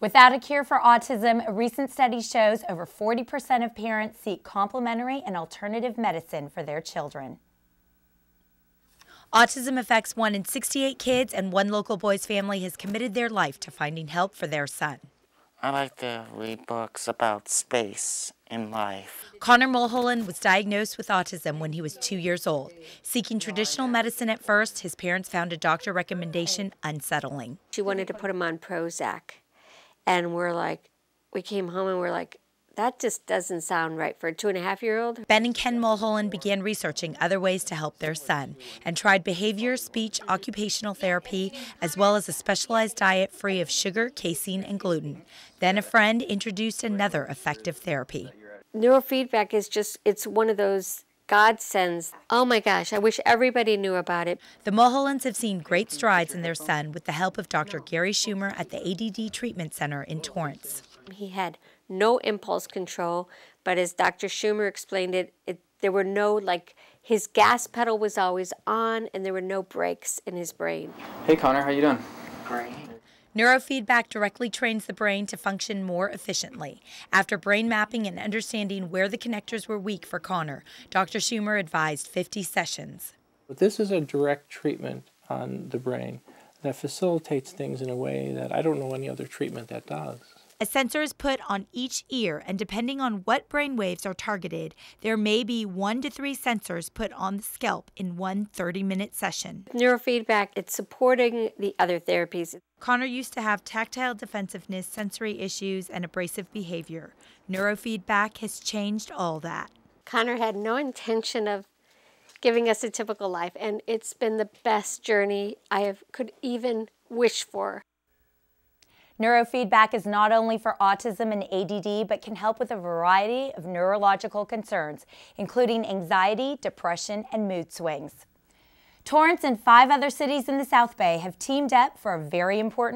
Without a cure for autism, a recent study shows over 40% of parents seek complementary and alternative medicine for their children. Autism affects 1 in 68 kids, and one local boy's family has committed their life to finding help for their son. I like to read books about space and life. Connor Mulholland was diagnosed with autism when he was two years old. Seeking traditional medicine at first, his parents found a doctor recommendation unsettling. She wanted to put him on Prozac. And we're like, we came home and we're like, that just doesn't sound right for a two and a half year old. Ben and Ken Mulholland began researching other ways to help their son and tried behavior, speech, occupational therapy, as well as a specialized diet free of sugar, casein, and gluten. Then a friend introduced another effective therapy. Neurofeedback is just, it's one of those God sends. Oh my gosh, I wish everybody knew about it. The Mulhollands have seen great strides in their son with the help of Dr. Gary Schumer at the ADD Treatment Center in Torrance. He had no impulse control, but as Dr. Schumer explained it, it there were no like his gas pedal was always on and there were no brakes in his brain. Hey Connor, how you doing? Great. Neurofeedback directly trains the brain to function more efficiently. After brain mapping and understanding where the connectors were weak for Connor, Dr. Schumer advised 50 sessions. But this is a direct treatment on the brain that facilitates things in a way that I don't know any other treatment that does. A sensor is put on each ear, and depending on what brain waves are targeted, there may be one to three sensors put on the scalp in one 30 minute session. Neurofeedback, it's supporting the other therapies. Connor used to have tactile defensiveness, sensory issues, and abrasive behavior. Neurofeedback has changed all that. Connor had no intention of giving us a typical life, and it's been the best journey I have, could even wish for. Neurofeedback is not only for autism and ADD, but can help with a variety of neurological concerns, including anxiety, depression, and mood swings. Torrance and five other cities in the South Bay have teamed up for a very important